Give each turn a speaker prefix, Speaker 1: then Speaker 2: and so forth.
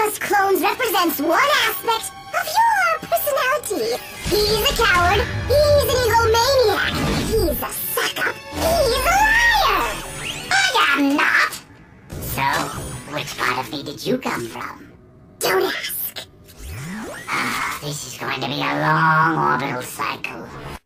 Speaker 1: of us clones represents one aspect of your personality. He's a coward. He's an egomaniac. He's a suck-up. He's a liar. I am not.
Speaker 2: So, which part of me did you come from?
Speaker 1: Don't ask.
Speaker 2: Ah, this is going to be a long orbital cycle.